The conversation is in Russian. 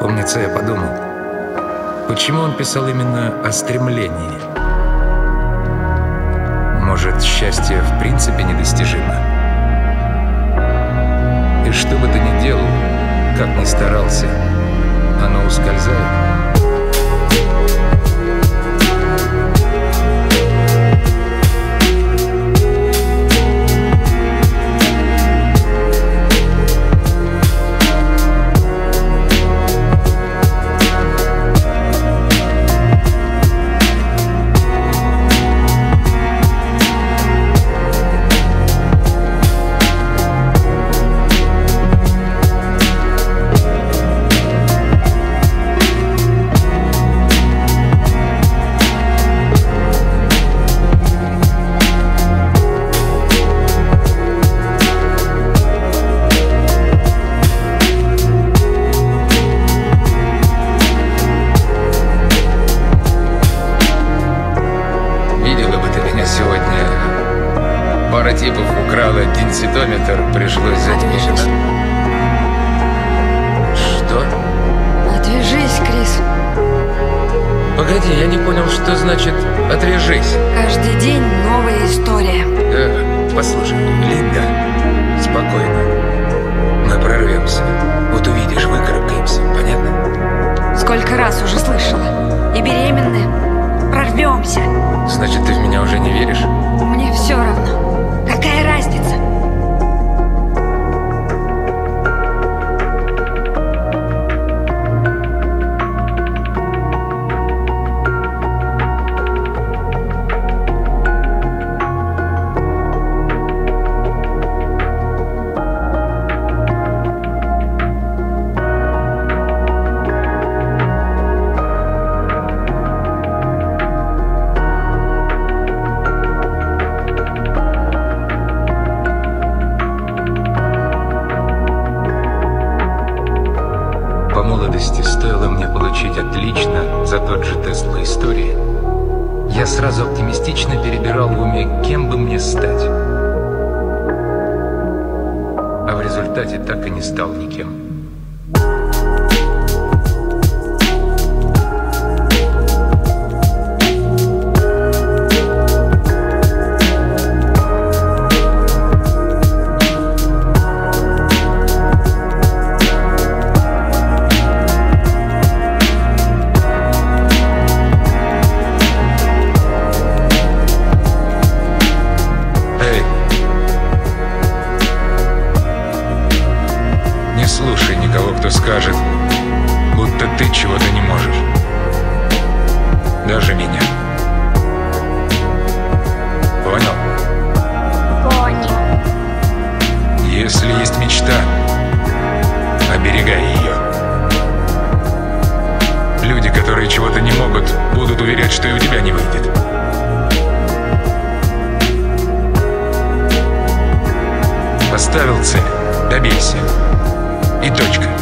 Помнится, я подумал, почему он писал именно о стремлении? Может, счастье в принципе недостижимо? И что бы ты ни делал, как ни старался, оно ускользает. Пара типов украла денситометр, пришлось задержать. Что? Отвяжись, Крис. Погоди, я не понял, что значит «отвяжись». Каждый день новая история. Э, послушай, Линда, спокойно. Мы прорвемся. Вот увидишь, выкарабкаемся. Понятно? Сколько раз уже слышала. И беременная. Прорвемся. Значит, ты в меня уже не веришь? Мне все равно. По молодости стоило мне получить отлично за тот же тест по истории. Я сразу оптимистично перебирал в уме, кем бы мне стать. А в результате так и не стал никем. Слушай никого, кто скажет, будто ты чего-то не можешь. Даже меня. Понял? Понял. Если есть мечта, оберегай ее. Люди, которые чего-то не могут, будут уверять, что и у тебя не выйдет. Поставил цель, добейся. И точка.